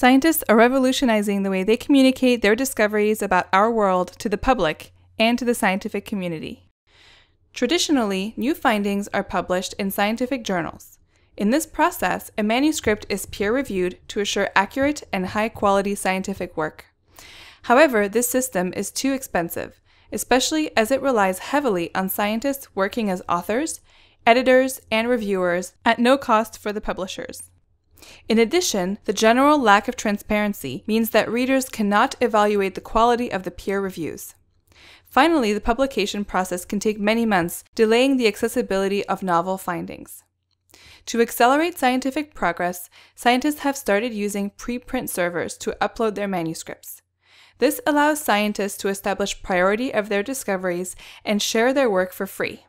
Scientists are revolutionizing the way they communicate their discoveries about our world to the public and to the scientific community. Traditionally, new findings are published in scientific journals. In this process, a manuscript is peer reviewed to assure accurate and high quality scientific work. However, this system is too expensive, especially as it relies heavily on scientists working as authors, editors, and reviewers at no cost for the publishers. In addition, the general lack of transparency means that readers cannot evaluate the quality of the peer reviews. Finally, the publication process can take many months, delaying the accessibility of novel findings. To accelerate scientific progress, scientists have started using preprint servers to upload their manuscripts. This allows scientists to establish priority of their discoveries and share their work for free.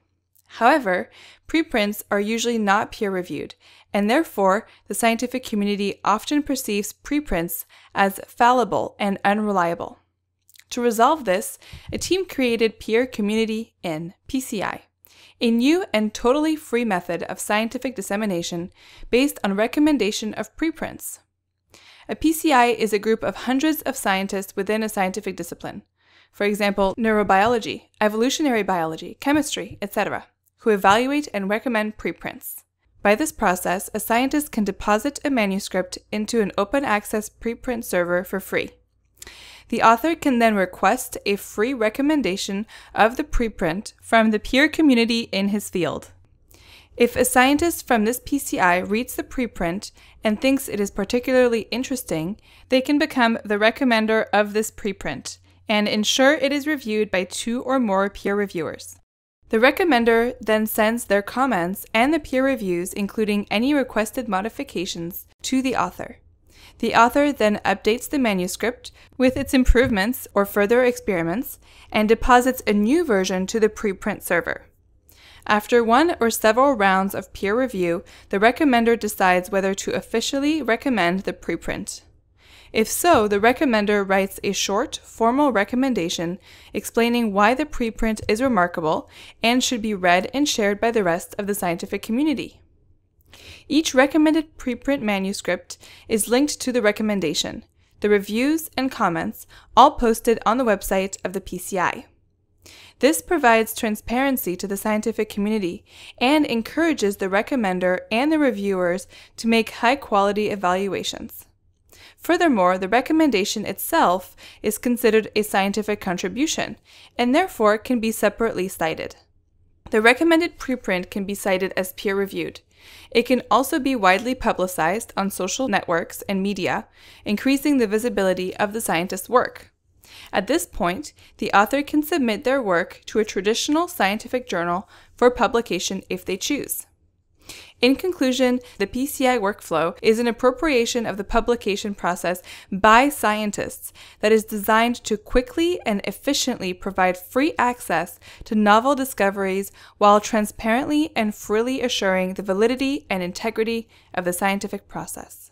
However, preprints are usually not peer reviewed, and therefore the scientific community often perceives preprints as fallible and unreliable. To resolve this, a team created Peer Community in PCI, a new and totally free method of scientific dissemination based on recommendation of preprints. A PCI is a group of hundreds of scientists within a scientific discipline, for example, neurobiology, evolutionary biology, chemistry, etc., who evaluate and recommend preprints. By this process, a scientist can deposit a manuscript into an open access preprint server for free. The author can then request a free recommendation of the preprint from the peer community in his field. If a scientist from this PCI reads the preprint and thinks it is particularly interesting, they can become the recommender of this preprint and ensure it is reviewed by two or more peer reviewers. The recommender then sends their comments and the peer reviews, including any requested modifications, to the author. The author then updates the manuscript with its improvements or further experiments and deposits a new version to the preprint server. After one or several rounds of peer review, the recommender decides whether to officially recommend the preprint. If so, the recommender writes a short, formal recommendation explaining why the preprint is remarkable and should be read and shared by the rest of the scientific community. Each recommended preprint manuscript is linked to the recommendation, the reviews and comments, all posted on the website of the PCI. This provides transparency to the scientific community and encourages the recommender and the reviewers to make high quality evaluations. Furthermore, the recommendation itself is considered a scientific contribution and therefore can be separately cited. The recommended preprint can be cited as peer reviewed, it can also be widely publicized on social networks and media, increasing the visibility of the scientist's work. At this point, the author can submit their work to a traditional scientific journal for publication if they choose. In conclusion, the PCI workflow is an appropriation of the publication process by scientists that is designed to quickly and efficiently provide free access to novel discoveries while transparently and freely assuring the validity and integrity of the scientific process.